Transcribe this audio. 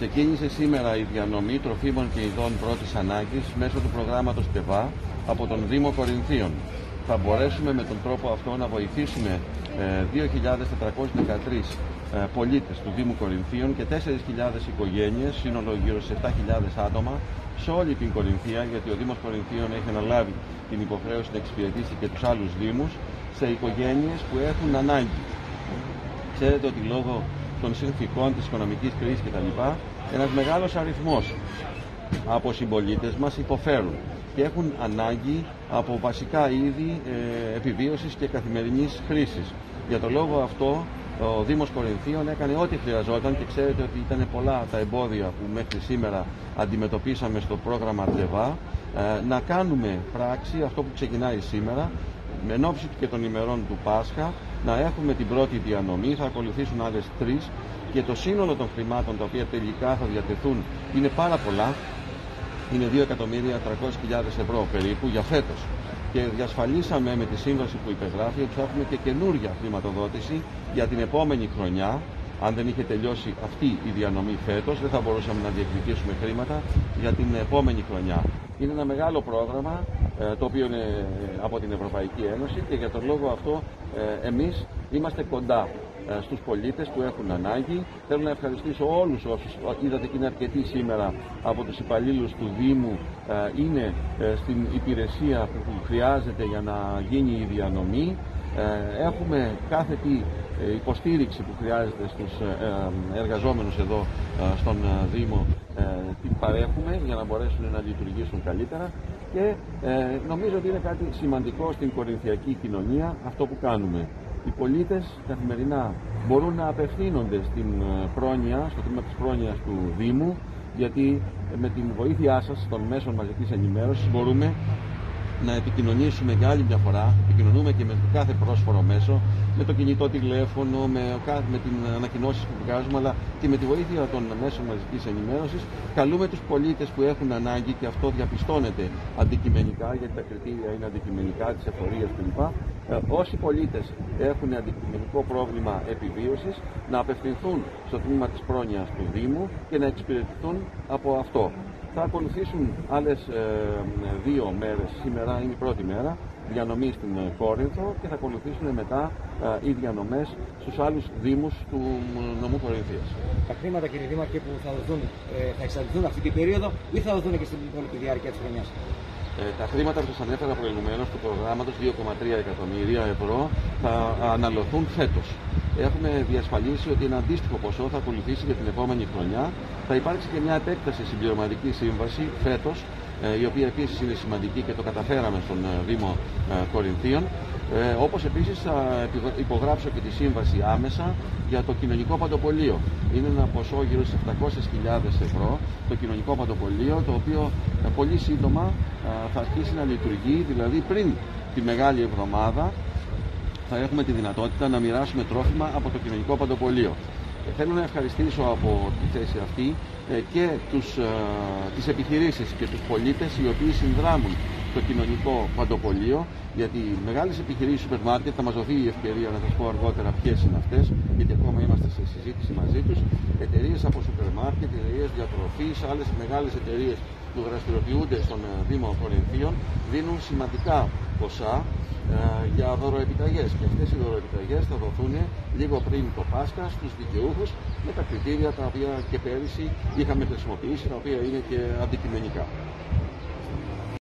Ξεκίνησε σήμερα η διανομή τροφίμων και ειδών πρώτης ανάγκης μέσω του προγράμματος ΤΕΒΑ από τον Δήμο Κορινθίων. Θα μπορέσουμε με τον τρόπο αυτό να βοηθήσουμε 2.413 ε, πολίτες του Δήμου Κορινθίων και 4.000 οικογένειες, σύνολο γύρω σε 7.000 άτομα, σε όλη την Κορινθία, γιατί ο Δήμος Κορινθίων έχει αναλάβει την υποχρέωση να εξυπηρετήσει και τους άλλους Δήμους, σε οικογένειες που έχουν ανάγκη. Ξέρετε ότι λόγω των συνθηκών της οικονομικής κρίσης κτλ. ένας μεγάλος αριθμός από συμπολίτες μας υποφέρουν και έχουν ανάγκη από βασικά είδη ε, επιβίωσης και καθημερινής χρήσης. Για τον λόγο αυτό ο Δήμος Κορινθίων έκανε ό,τι χρειαζόταν και ξέρετε ότι ήταν πολλά τα εμπόδια που μέχρι σήμερα αντιμετωπίσαμε στο πρόγραμμα ΤΕΒΑ ε, να κάνουμε πράξη αυτό που ξεκινάει σήμερα με ενόψη και των ημερών του Πάσχα να έχουμε την πρώτη διανομή, θα ακολουθήσουν άλλες τρεις και το σύνολο των χρημάτων τα οποία τελικά θα διατεθούν είναι πάρα πολλά, είναι 2.300.000 ευρώ περίπου για φέτος και διασφαλίσαμε με τη σύμβαση που υπεγράφει ότι θα έχουμε και καινούργια χρηματοδότηση για την επόμενη χρονιά. Αν δεν είχε τελειώσει αυτή η διανομή φέτος, δεν θα μπορούσαμε να διεκδικήσουμε χρήματα για την επόμενη χρονιά. Είναι ένα μεγάλο πρόγραμμα ε, το οποίο είναι ε, από την Ευρωπαϊκή Ένωση και για τον λόγο αυτό ε, εμείς είμαστε κοντά στους πολίτες που έχουν ανάγκη. Θέλω να ευχαριστήσω όλους όσους είδατε και είναι αρκετοί σήμερα από τους υπαλλήλους του Δήμου είναι στην υπηρεσία που χρειάζεται για να γίνει η διανομή. Έχουμε κάθε τι υποστήριξη που χρειάζεται στους εργαζόμενους εδώ στον Δήμο την παρέχουμε για να μπορέσουν να λειτουργήσουν καλύτερα και ε, νομίζω ότι είναι κάτι σημαντικό στην κορινθιακή κοινωνία αυτό που κάνουμε. Οι πολίτες καθημερινά μπορούν να απευθύνονται στην ε, πρόνοια, στο τμήμα της πρόνοιας του Δήμου γιατί ε, με την βοήθειά σας των μέσων μαζικής ενημέρωσης μπορούμε να επικοινωνήσουμε για άλλη μια φορά, επικοινωνούμε και με κάθε πρόσφορο μέσο, με το κινητό τηλέφωνο, με, με την ανακοινώσεις που βγάζουμε, αλλά και με τη βοήθεια των μέσων μαζικής ενημέρωσης, καλούμε τους πολίτες που έχουν ανάγκη και αυτό διαπιστώνεται αντικειμενικά, γιατί τα κριτήρια είναι αντικειμενικά τη εφορία κλπ. Ε, όσοι πολίτες έχουν αντικειμενικό πρόβλημα επιβίωσης, να απευθυνθούν στο τμήμα της πρόνοιας του Δήμου και να εξυπηρετηθούν από αυτό. Θα ακολουθήσουν άλλες ε, δύο μέρες. Σήμερα είναι η πρώτη μέρα διανομή στην ε, Κόρινθο και θα ακολουθήσουν μετά ε, οι διανομές στους άλλους δήμους του νομού Κορινθίας. Τα χρήματα κύριε Δήμα και που θα δοθούν, θα εξαρτηθούν αυτή την περίοδο ή θα δοθούν και στην υπόλοιπη διάρκεια της χρονιάς; Ε, τα χρήματα που σας ανέφερα προηγουμένως του προγράμματος 2,3 εκατομμύρια ευρώ θα αναλωθούν φέτος. Έχουμε διασφαλίσει ότι ένα αντίστοιχο ποσό θα ακολουθήσει για την επόμενη χρονιά. Θα υπάρξει και μια επέκταση συμπληρωματική σύμβαση φέτος, ε, η οποία επίσης είναι σημαντική και το καταφέραμε στον ε, Δήμο Κορινθίων. Ε, όπως επίσης θα υπογράψω και τη σύμβαση άμεσα για το κοινωνικό παντοπολείο. Είναι ένα ποσό γύρω στις 700.000 ευρώ το κοινωνικό παντοπολείο το οποίο πολύ σύντομα θα αρχίσει να λειτουργεί, δηλαδή πριν τη Μεγάλη Εβδομάδα θα έχουμε τη δυνατότητα να μοιράσουμε τρόφιμα από το κοινωνικό παντοπολείο. Ε, θέλω να ευχαριστήσω από τη θέση αυτή ε, και τους, ε, τις επιχειρήσεις και τους πολίτες οι οποίοι συνδράμουν το κοινωνικό παντοπολείο γιατί μεγάλες επιχειρήσεις σούπερ μάρκετ θα μας δοθεί η ευκαιρία να σας πω αργότερα ποιες είναι αυτές γιατί ακόμα είμαστε σε συζήτηση μαζί τους εταιρείες από σούπερ μάρκετ, εταιρείες διατροφής, άλλες μεγάλες εταιρείες που δραστηριοποιούνται στον Δήμο Κορινθίων δίνουν σημαντικά ποσά ε, για δωροεπιταγές και αυτές οι δωροεπιταγές θα δοθούν λίγο πριν το Πάσχα στους δικαιούχους με τα κριτήρια τα οποία και πέρυσι είχαμε χρησιμοποιήσει, τα οποία είναι και αντικειμενικά.